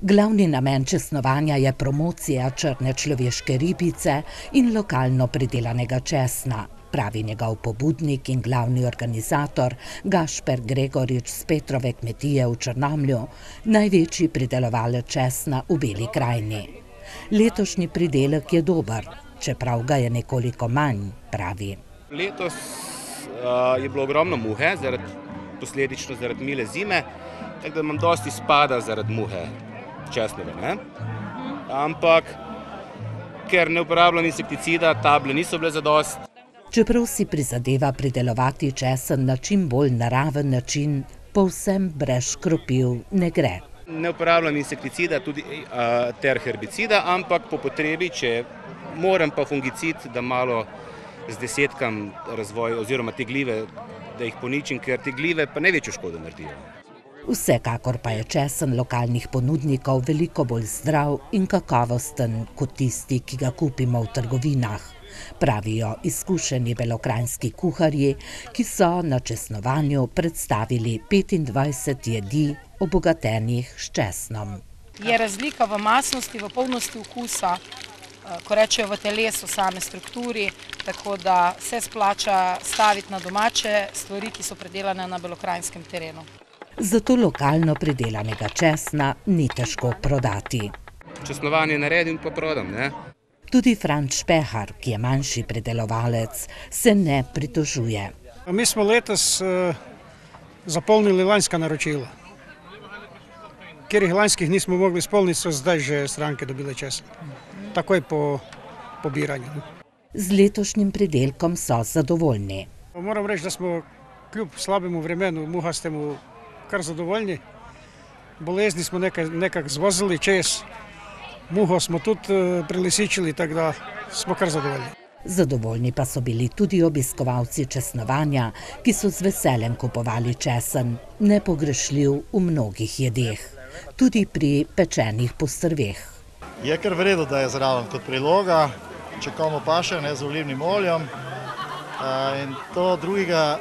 Glavni namen česnovanja je promocija črne človeške ribice in lokalno pridelanega česna, pravi njegov pobudnik in glavni organizator Gašper Gregorič z Petrove kmetije v Črnomlju, največji pridelovalec česna v Beli krajini. Letošnji pridelek je dober, čeprav ga je nekoliko manj, pravi. Letos uh, je bilo ogromno muhe, zaradi, posledično zaradi mile zime, tako da imam dosti spada zaradi muhe česnove. Ne? Ampak ker ne uporabljam insekticida, table niso bile za dost. Čeprav si prizadeva pridelovati česen na čim bolj naraven način, povsem brez škropil ne gre. Ne uporabljam insekticida tudi, ter herbicida, ampak po potrebi, če moram pa fungicid, da malo zdesetkam razvoj oziroma te glive, da jih poničim, ker te glive pa največjo škodo naredijo. Vsekakor pa je česen lokalnih ponudnikov veliko bolj zdrav in kakovosten kot tisti, ki ga kupimo v trgovinah, pravijo izkušeni belokrajnski kuharji, ki so na česnovanju predstavili 25 jedi obogatenih s česnom. Je razlika v masnosti, v polnosti okusa, ko rečejo v telesu same strukturi, tako da se splača staviti na domače stvari, ki so predelane na belokrajnskem terenu zato lokalno pridelanega česna ni težko prodati. Česnovanje naredim, pa prodam. Ne? Tudi Franč Špehar, ki je manjši predelovalec, se ne pritožuje. Mi smo letos uh, zapolnili lanska naročila. Ker jih lanskih nismo mogli izpolniti, so zdaj že stranke dobile česen. Takoj po pobiranju. Z letošnjim pridelkom so zadovoljni. Moram reči, da smo kljub slabemu vremenu, muhastemu kar zadovoljni. Bolezni smo nekako nekak zvozili čez, muho smo tudi eh, prelisičili, tako da smo kar zadovoljni. Zadovoljni pa so bili tudi obiskovalci česnovanja, ki so z veseljem kupovali česen, nepogrešljiv v mnogih jedeh, tudi pri pečenih postrveh. Je kar vredno, da je zraven kot priloga, če komu paše, ne z olivnim oljem. Eh, in to drugega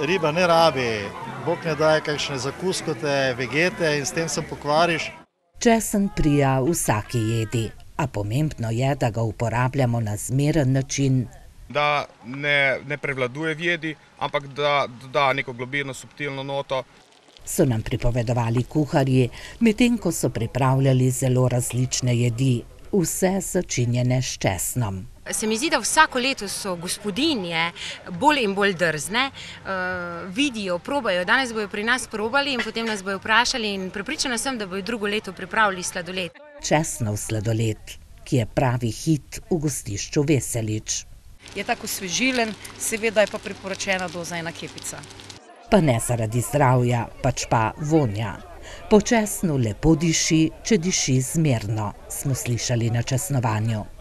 riba ne rabi, Bog ne daje kakšne zakuskote, vegete in s tem se pokvariš. Česen prija vsaki jedi, a pomembno je, da ga uporabljamo na zmeren način. Da ne, ne prevladuje v jedi, ampak da da neko globino, subtilno noto. So nam pripovedovali kuharji, medtem ko so pripravljali zelo različne jedi, vse začinjene s česnom. Se mi zdi, da vsako leto so gospodinje bolj in bolj drzne, uh, vidijo, probajo. Danes bodo pri nas probali in potem nas bodo vprašali, in pripričana sem, da bodo drugo leto pripravili sladoled. Česnov sladoled, ki je pravi hit v gostišču Veselič. Je tako svežilen, seveda je pa priporočena doza ena kepica. Pa ne zaradi zdravja, pač pa vonja. Počasno lepo diši, če diši zmerno, smo slišali na časnovanju.